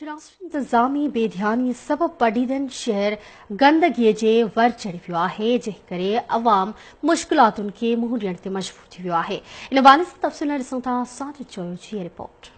ಚುನಾವಣೆ इंतजामी बेध्यानी सबब पडीदन शहर गंदगी जे वर चढ़ी वियो आहे जंहिं करे अवाम मुश्किलातुनि खे मुंहुं ॾियण मजबूर थी वियो आहे इन हवाले सां तफ़सील रिपोर्ट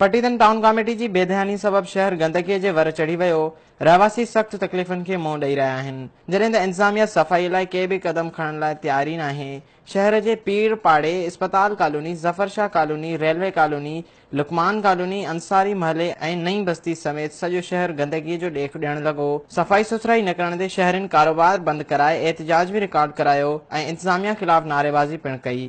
पटीदन टाउन कमेटी की बेध्यानी सबब शहर गंदगी के वर चढ़ी वो रहवासी सख़्तु तकलीफ़ुनि खे मुंहुं ॾेई रहिया आहिनि इंतज़ामिया सफ़ाई लाइ कंहिं भी क़दम खणण लाइ तयारी नाहे शहर के पीर पाड़े इस्पताल colony Zafarshah colony railway colony Luqman colony Ansari Mahal ऐं नई बस्ती समेत सॼो शहर गंदगी जो डेख ॾियणु लगो सफ़ाई सुथराई न करण ते शहरनि कारोबार बंद कराए एहतजाज भी रिकॉर्ड कराया इंतज़ामिया ख़िलाफ़ नारेबाज़ी पिण कई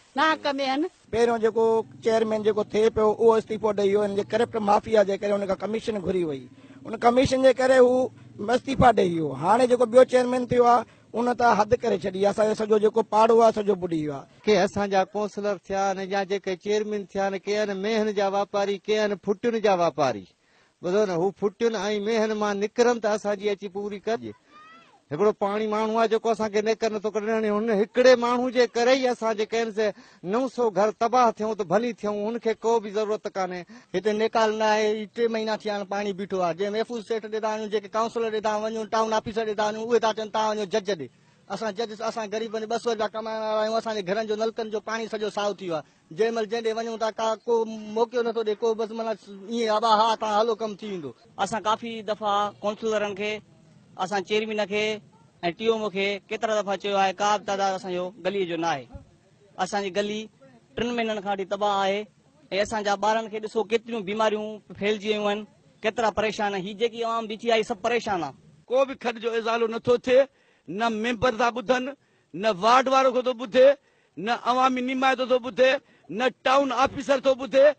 नाक में आहिनि पहिरियों चेयरमैन जेको थिए पियो उहो इस्तीफ़ो ॾेई वियो जे करप्ट माफ़िया जे करे हुनखां कमीशन घुरी वई उन कमीशन जे करे हू इस्तीफ़ा ॾेई वियो हाणे जेको चेयरमैन थियो आहे उन त हद करे छॾी आहे असांजो सॼो पाड़ो आहे सॼो बुॾी वियो आहे के असांजा काउंसलर थिया आहिनि या जेके चेयरमैन थिया आहिनि के आहिनि मेहन जा वापारी के आहिनि फुटियुनि जा वापारी ॿुधो न हू फुटियुनि ऐं मेहन मां निकिरनि त असांजी अची पूरी कजे हिकिड़ो पाणी माण्हू आहे जेको असांखे न कनि थो हुन हिकिड़े माण्हू जे करे ई असां जेके आहिनि से नव सौ घर तबाह थियूं त भली थियूं हुनखे को बि ज़रूरत कान्हे हिते नेकाल न आहे टे महीना थिया आहिनि पाणी बीठो आहे जंहिं महफ़ूज़ सेठ ॾेदा वञूं जेके काउंसलर ॾेदा वञूं टाउन ऑफिसर ॾेदा वञूं उहे था चवनि तव्हां वञो जज ॾे असां जज असां ग़रीबनि ॿ सौ रुपया कमाइण वारा आहियूं असांजे घरनि जो नलकनि जो पाणी सॼो साओ थी वियो आहे जंहिं महिल वञूं था का को मौक़ो नथो ॾे को बसि माना ईअं आबा हा तव्हां हलो कमु थी वेंदो असां काफ़ी दफ़ा काउंसलरनि खे असां चेयरमैन खे ऐं टियों केतरा दफ़ा चयो आहे का भी तादाद अस गली जो ना अस गली टिन महीन का वी तबाह है ऐं बार ॿारनि बीमार फैल केतिरियूं बीमारियूं परेशान हि जी आवाम बीठी आई सब परेशान आ को भी खड जो इज़ालो नथो थे न मेंबर था बुधन न वार्ड वारो को तो बुधे न अवामी निमाय तो बुधे न टाउन ऑफिसर तो बुधे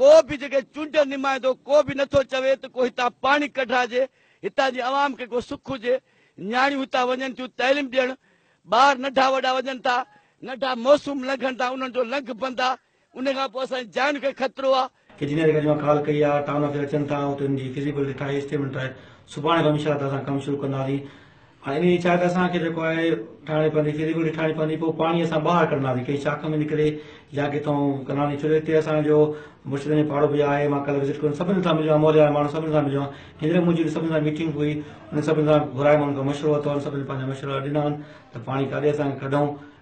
को भी जगह जेके निमाय तो को बि नथो चवे त को पानी पाणी कढाइजे हितां जी आवाम खे को सुख हुजे न्याणियूं हितां वञनि थियूं तइलीम ॾियण ॿार नंढा वॾा वञनि था नंढा मौसम लंघनि था उन्हनि जो लंघ बंदि आहे उन खां पोइ असांजी जान खे ख़तरो आहे कॉल कई आहे टाउन ऑफिस अचनि था उते फिज़िकल ठाहे स्टेटमेंट ठाहे सुभाणे कमु शुरू कंदासीं हाणे इन जी छा आहे त असांखे जेको आहे ठाहिणी पवंदी फेरी ठाहिणी पवंदी पोइ पाणी असां ॿाहिरि कढंदासीं कंहिं शाख में निकिरे या किथां कंदा छो जो हिते असांजो मुश्किल में पाड़ो बि आहे मां कल्ह विज़िट कंदमि सभिनी सां मिलियो आहे मोहले वारा माण्हू सभिनी सां मिलियो आहे हींअर मुंहिंजी सां मीटिंग हुई हुन सभिनी घुराए माण्हुनि खां वरितो आहे पंहिंजा मशूरा ॾिना आहिनि